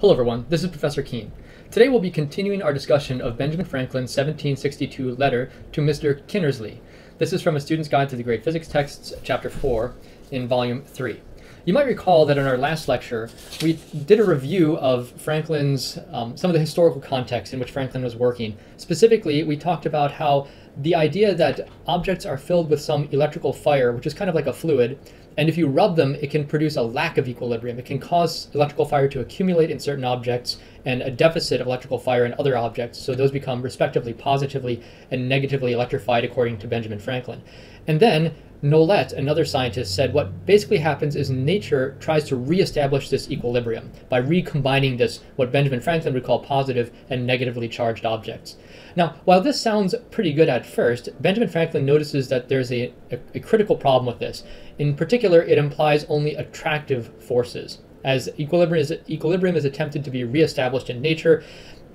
Hello everyone, this is Professor Kuehn. Today we'll be continuing our discussion of Benjamin Franklin's 1762 letter to Mr. Kinnersley. This is from A Student's Guide to the Great Physics Texts, Chapter 4, in Volume 3. You might recall that in our last lecture, we did a review of Franklin's, um, some of the historical context in which Franklin was working. Specifically, we talked about how the idea that objects are filled with some electrical fire, which is kind of like a fluid, and if you rub them, it can produce a lack of equilibrium. It can cause electrical fire to accumulate in certain objects and a deficit of electrical fire in other objects. So those become respectively positively and negatively electrified according to Benjamin Franklin. And then Nollet, another scientist, said what basically happens is nature tries to reestablish this equilibrium by recombining this, what Benjamin Franklin would call positive and negatively charged objects. Now, while this sounds pretty good at first, Benjamin Franklin notices that there's a, a, a critical problem with this. In particular, it implies only attractive forces. As equilibrium is, equilibrium is attempted to be reestablished in nature,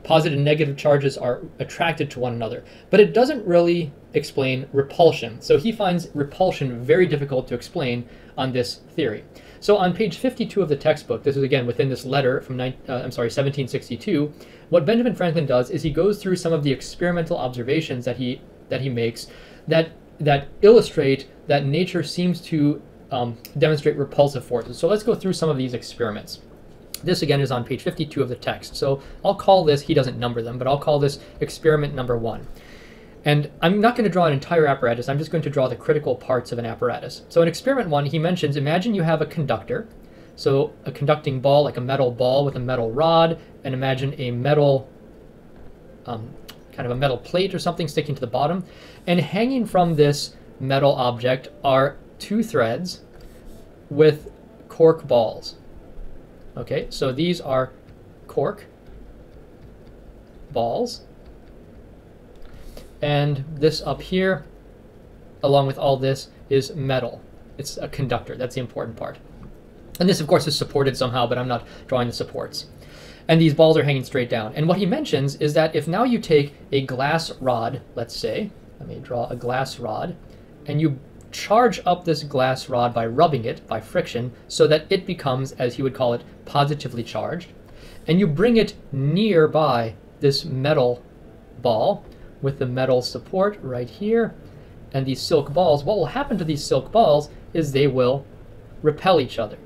positive and negative charges are attracted to one another. But it doesn't really explain repulsion. So he finds repulsion very difficult to explain on this theory. So on page 52 of the textbook, this is again within this letter from, uh, I'm sorry, 1762, what Benjamin Franklin does is he goes through some of the experimental observations that he that he makes that that illustrate that nature seems to um, demonstrate repulsive forces. So let's go through some of these experiments. This again is on page 52 of the text. So I'll call this, he doesn't number them, but I'll call this experiment number one. And I'm not going to draw an entire apparatus, I'm just going to draw the critical parts of an apparatus. So in experiment one, he mentions, imagine you have a conductor, so a conducting ball, like a metal ball with a metal rod, and imagine a metal, um, kind of a metal plate or something sticking to the bottom. And hanging from this metal object are two threads with cork balls. Okay, so these are cork balls. And this up here, along with all this, is metal. It's a conductor. That's the important part. And this, of course, is supported somehow, but I'm not drawing the supports. And these balls are hanging straight down. And what he mentions is that if now you take a glass rod, let's say, let me draw a glass rod, and you charge up this glass rod by rubbing it, by friction, so that it becomes, as he would call it, positively charged, and you bring it nearby this metal ball, with the metal support right here and these silk balls, what will happen to these silk balls is they will repel each other.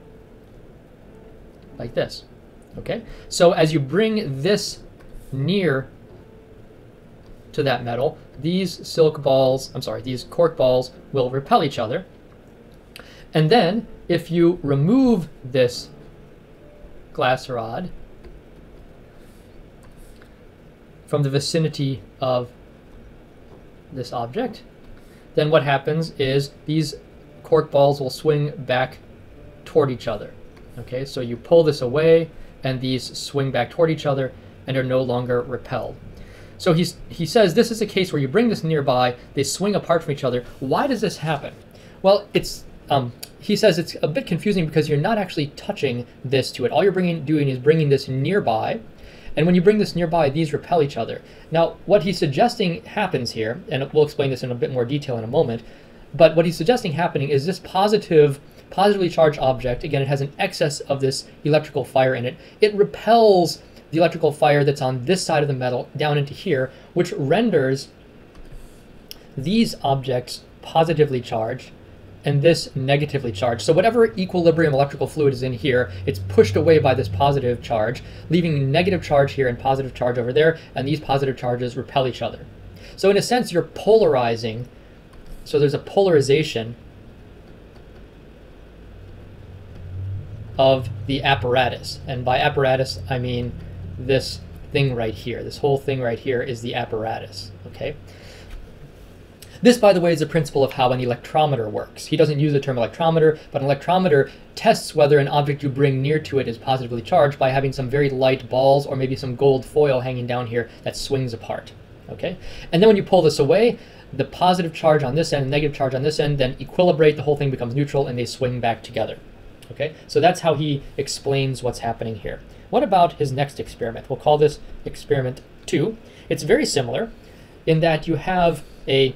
Like this. Okay? So as you bring this near to that metal, these silk balls, I'm sorry, these cork balls will repel each other. And then if you remove this glass rod from the vicinity of this object, then what happens is these cork balls will swing back toward each other. Okay, so you pull this away and these swing back toward each other and are no longer repelled. So he's, he says this is a case where you bring this nearby, they swing apart from each other. Why does this happen? Well, it's um, he says it's a bit confusing because you're not actually touching this to it. All you're bringing, doing is bringing this nearby, and when you bring this nearby, these repel each other. Now, what he's suggesting happens here, and we'll explain this in a bit more detail in a moment, but what he's suggesting happening is this positive, positively charged object, again, it has an excess of this electrical fire in it. It repels the electrical fire that's on this side of the metal down into here, which renders these objects positively charged and this negatively charged. So whatever equilibrium electrical fluid is in here, it's pushed away by this positive charge, leaving negative charge here and positive charge over there, and these positive charges repel each other. So in a sense, you're polarizing. So there's a polarization of the apparatus. And by apparatus, I mean this thing right here. This whole thing right here is the apparatus, okay? This, by the way, is a principle of how an electrometer works. He doesn't use the term electrometer, but an electrometer tests whether an object you bring near to it is positively charged by having some very light balls or maybe some gold foil hanging down here that swings apart. Okay? And then when you pull this away, the positive charge on this end negative charge on this end then equilibrate, the whole thing becomes neutral, and they swing back together. Okay? So that's how he explains what's happening here. What about his next experiment? We'll call this experiment 2. It's very similar in that you have a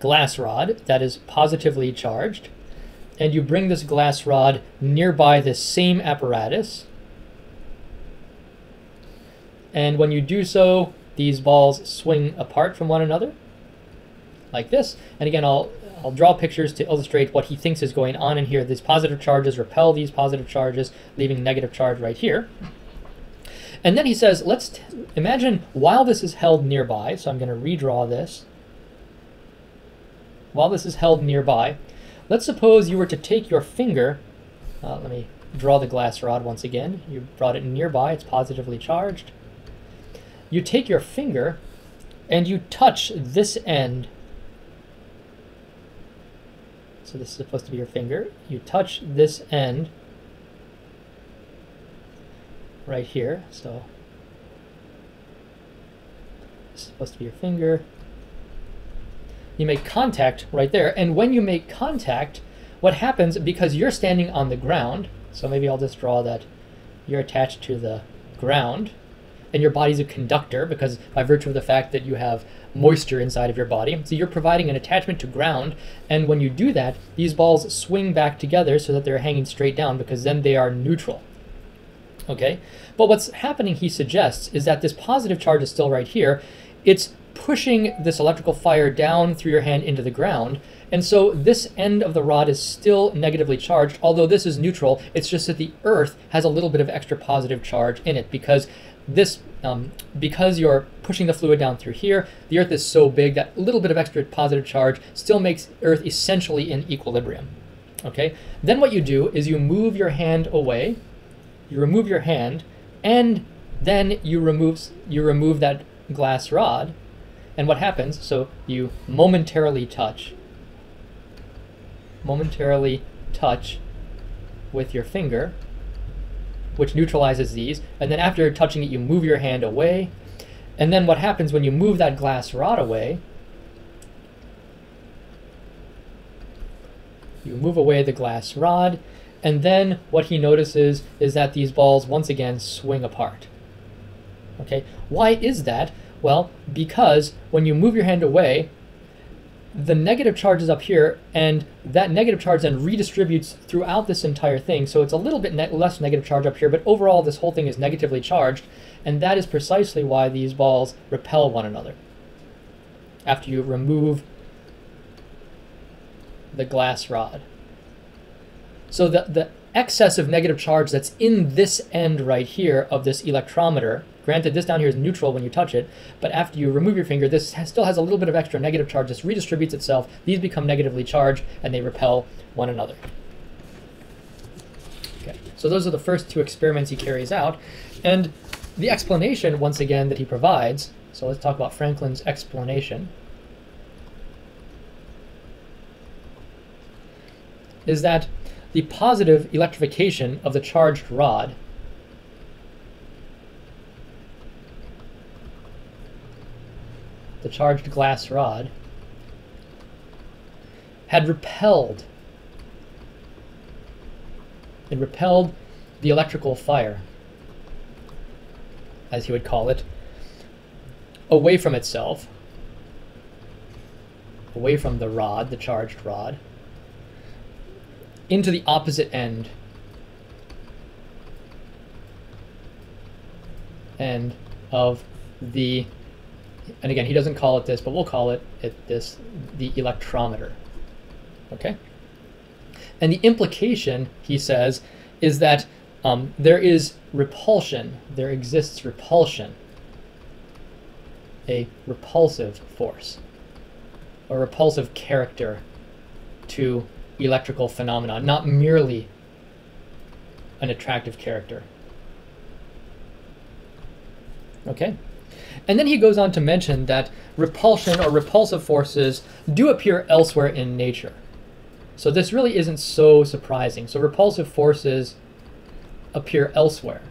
glass rod that is positively charged, and you bring this glass rod nearby this same apparatus, And when you do so, these balls swing apart from one another, like this. And again, I'll, I'll draw pictures to illustrate what he thinks is going on in here. These positive charges repel these positive charges, leaving negative charge right here. And then he says, let's imagine while this is held nearby, so I'm going to redraw this. While this is held nearby, let's suppose you were to take your finger, uh, let me draw the glass rod once again. You brought it nearby, it's positively charged. You take your finger and you touch this end. So this is supposed to be your finger. You touch this end right here. So this is supposed to be your finger. You make contact right there. And when you make contact, what happens, because you're standing on the ground, so maybe I'll just draw that you're attached to the ground, and your body's a conductor because by virtue of the fact that you have moisture inside of your body. So you're providing an attachment to ground, and when you do that, these balls swing back together so that they're hanging straight down because then they are neutral okay? But what's happening, he suggests, is that this positive charge is still right here. It's pushing this electrical fire down through your hand into the ground. And so this end of the rod is still negatively charged, although this is neutral. It's just that the earth has a little bit of extra positive charge in it because this, um, because you're pushing the fluid down through here, the earth is so big that little bit of extra positive charge still makes earth essentially in equilibrium. Okay, then what you do is you move your hand away you remove your hand, and then you remove you remove that glass rod, and what happens? So you momentarily touch, momentarily touch with your finger, which neutralizes these, and then after touching it, you move your hand away, and then what happens when you move that glass rod away? You move away the glass rod, and then what he notices is that these balls once again swing apart. Okay, why is that? Well, because when you move your hand away, the negative charge is up here, and that negative charge then redistributes throughout this entire thing. So it's a little bit ne less negative charge up here, but overall this whole thing is negatively charged, and that is precisely why these balls repel one another. After you remove the glass rod. So the, the excess of negative charge that's in this end right here of this electrometer, granted this down here is neutral when you touch it, but after you remove your finger, this has, still has a little bit of extra negative charge. This redistributes itself. These become negatively charged and they repel one another. Okay, so those are the first two experiments he carries out. And the explanation, once again, that he provides, so let's talk about Franklin's explanation, is that the positive electrification of the charged rod. The charged glass rod had repelled it repelled the electrical fire as he would call it away from itself away from the rod the charged rod into the opposite end. End of the, and again, he doesn't call it this, but we'll call it, it this, the electrometer. Okay? And the implication, he says, is that um, there is repulsion, there exists repulsion, a repulsive force, a repulsive character to electrical phenomenon, not merely an attractive character. Okay? And then he goes on to mention that repulsion or repulsive forces do appear elsewhere in nature. So this really isn't so surprising. So repulsive forces appear elsewhere.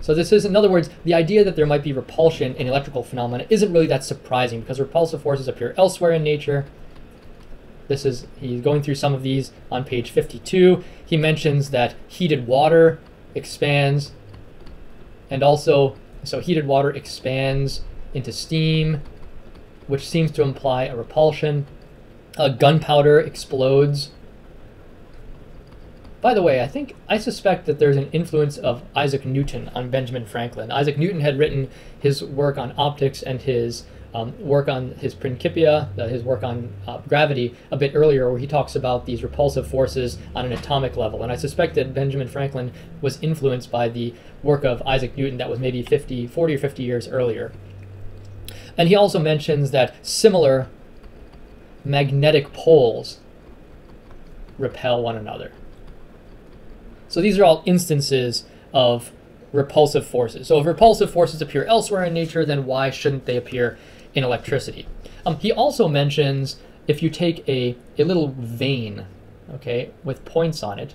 So this is, in other words, the idea that there might be repulsion in electrical phenomena isn't really that surprising because repulsive forces appear elsewhere in nature this is, he's going through some of these on page 52. He mentions that heated water expands and also, so heated water expands into steam, which seems to imply a repulsion. Uh, gunpowder explodes By the way, I think I suspect that there's an influence of Isaac Newton on Benjamin Franklin. Isaac Newton had written his work on optics and his um, work on his Principia, uh, his work on uh, gravity, a bit earlier, where he talks about these repulsive forces on an atomic level. And I suspect that Benjamin Franklin was influenced by the work of Isaac Newton that was maybe 50, 40 or 50 years earlier. And he also mentions that similar magnetic poles repel one another. So these are all instances of repulsive forces. So if repulsive forces appear elsewhere in nature, then why shouldn't they appear in electricity? Um, he also mentions if you take a, a little vane, okay, with points on it,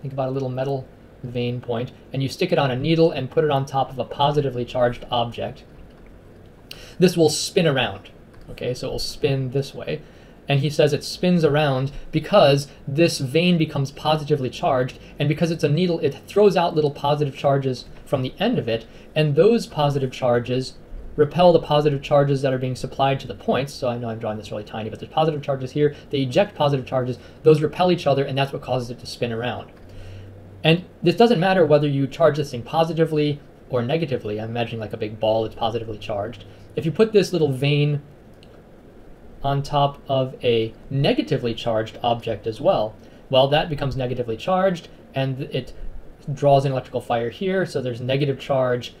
think about a little metal vane point, and you stick it on a needle and put it on top of a positively charged object, this will spin around. Okay, so it will spin this way. And he says it spins around because this vane becomes positively charged, and because it's a needle, it throws out little positive charges from the end of it, and those positive charges repel the positive charges that are being supplied to the points. So I know I'm drawing this really tiny, but there's positive charges here. They eject positive charges. Those repel each other, and that's what causes it to spin around. And this doesn't matter whether you charge this thing positively or negatively. I'm imagining like a big ball that's positively charged. If you put this little vane on top of a negatively charged object as well, well, that becomes negatively charged and it draws an electrical fire here. So there's negative charge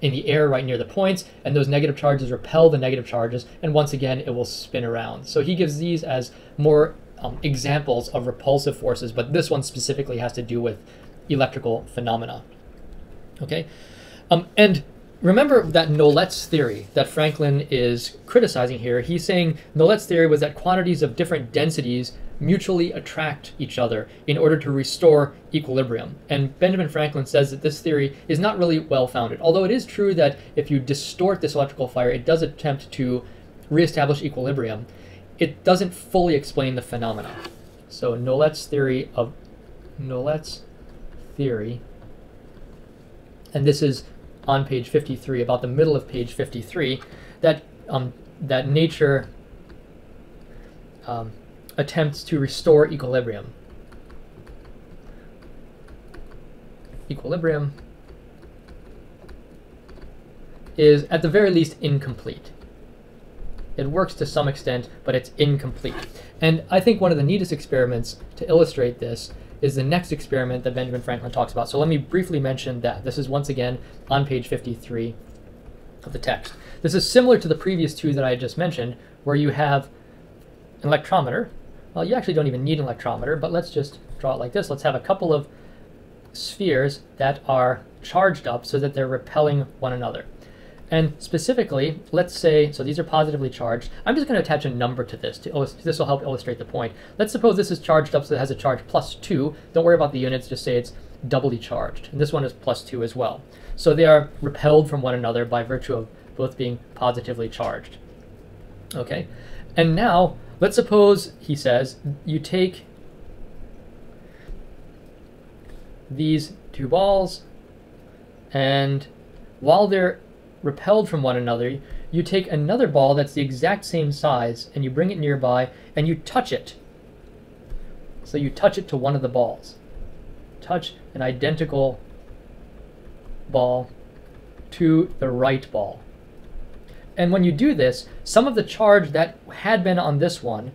in the air right near the points, and those negative charges repel the negative charges, and once again, it will spin around. So he gives these as more um, examples of repulsive forces, but this one specifically has to do with electrical phenomena. Okay, um, and remember that Nollet's theory that Franklin is criticizing here. He's saying Nollet's theory was that quantities of different densities mutually attract each other in order to restore equilibrium. And Benjamin Franklin says that this theory is not really well founded. Although it is true that if you distort this electrical fire, it does attempt to reestablish equilibrium, it doesn't fully explain the phenomena. So Nollet's theory of Nollet's theory, and this is on page 53, about the middle of page 53, that um, that nature um, attempts to restore equilibrium. Equilibrium is at the very least incomplete. It works to some extent, but it's incomplete. And I think one of the neatest experiments to illustrate this is the next experiment that Benjamin Franklin talks about. So let me briefly mention that. This is once again on page 53 of the text. This is similar to the previous two that I just mentioned, where you have an electrometer. Well, you actually don't even need an electrometer, but let's just draw it like this. Let's have a couple of spheres that are charged up so that they're repelling one another. And specifically, let's say, so these are positively charged. I'm just going to attach a number to this. To this will help illustrate the point. Let's suppose this is charged up so it has a charge plus 2. Don't worry about the units, just say it's doubly charged. And this one is plus 2 as well. So they are repelled from one another by virtue of both being positively charged. Okay, and now let's suppose, he says, you take these two balls and while they're repelled from one another, you take another ball that's the exact same size and you bring it nearby and you touch it. So you touch it to one of the balls. Touch an identical ball to the right ball. And when you do this, some of the charge that had been on this one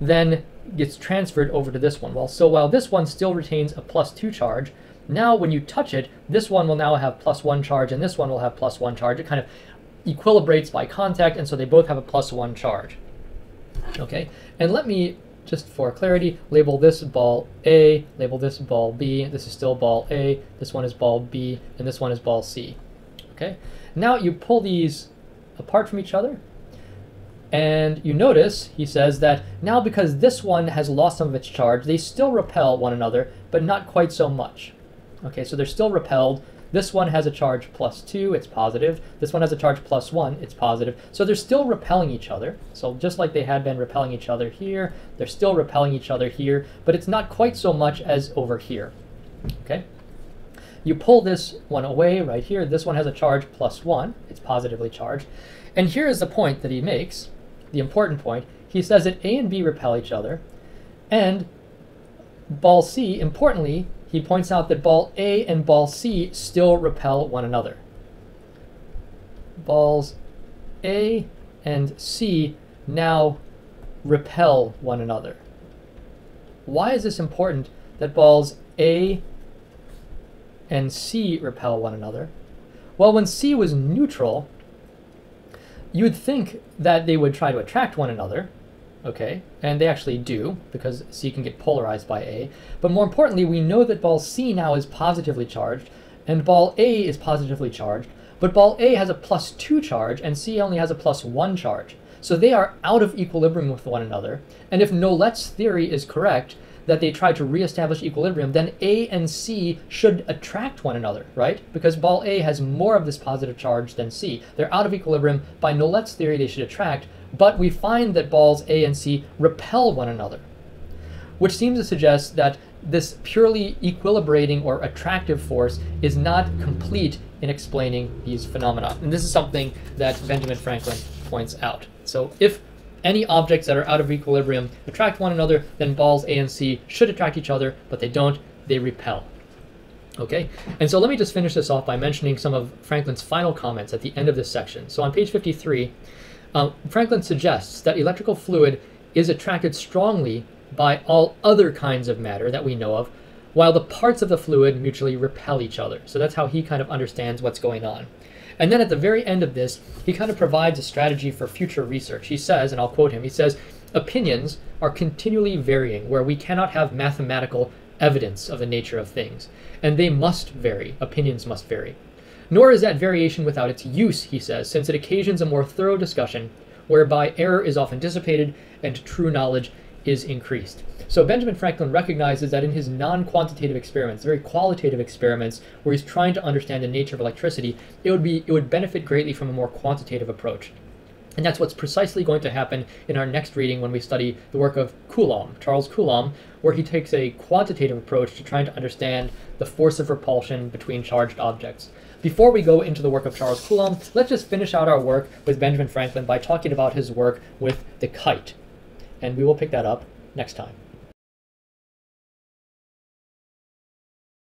then gets transferred over to this one. Well, so while this one still retains a plus 2 charge, now when you touch it, this one will now have plus one charge and this one will have plus one charge. It kind of equilibrates by contact and so they both have a plus one charge. Okay, and let me, just for clarity, label this ball A, label this ball B, this is still ball A, this one is ball B, and this one is ball C. Okay, now you pull these apart from each other, and you notice, he says, that now because this one has lost some of its charge, they still repel one another, but not quite so much. Okay, so they're still repelled. This one has a charge plus 2, it's positive. This one has a charge plus 1, it's positive. So they're still repelling each other. So just like they had been repelling each other here, they're still repelling each other here, but it's not quite so much as over here. Okay? You pull this one away right here. This one has a charge plus 1, it's positively charged. And here is the point that he makes, the important point. He says that A and B repel each other, and ball C, importantly, he points out that ball A and ball C still repel one another. Balls A and C now repel one another. Why is this important that balls A and C repel one another? Well, when C was neutral, you would think that they would try to attract one another, okay? And they actually do, because C can get polarized by A. But more importantly, we know that ball C now is positively charged, and ball A is positively charged, but ball A has a plus 2 charge, and C only has a plus 1 charge. So they are out of equilibrium with one another, and if Nollet's theory is correct, that they try to reestablish equilibrium, then A and C should attract one another, right? Because ball A has more of this positive charge than C. They're out of equilibrium. By Nollet's theory, they should attract, but we find that balls A and C repel one another, which seems to suggest that this purely equilibrating or attractive force is not complete in explaining these phenomena. And this is something that Benjamin Franklin points out. So if any objects that are out of equilibrium attract one another, then balls A and C should attract each other, but they don't, they repel. Okay, and so let me just finish this off by mentioning some of Franklin's final comments at the end of this section. So on page 53, um, Franklin suggests that electrical fluid is attracted strongly by all other kinds of matter that we know of, while the parts of the fluid mutually repel each other. So that's how he kind of understands what's going on. And then at the very end of this, he kind of provides a strategy for future research. He says, and I'll quote him, he says, opinions are continually varying where we cannot have mathematical evidence of the nature of things. And they must vary, opinions must vary. Nor is that variation without its use, he says, since it occasions a more thorough discussion whereby error is often dissipated and true knowledge is increased. So Benjamin Franklin recognizes that in his non-quantitative experiments, very qualitative experiments, where he's trying to understand the nature of electricity, it would be it would benefit greatly from a more quantitative approach. And that's what's precisely going to happen in our next reading when we study the work of Coulomb, Charles Coulomb, where he takes a quantitative approach to trying to understand the force of repulsion between charged objects. Before we go into the work of Charles Coulomb, let's just finish out our work with Benjamin Franklin by talking about his work with the kite. And we will pick that up next time.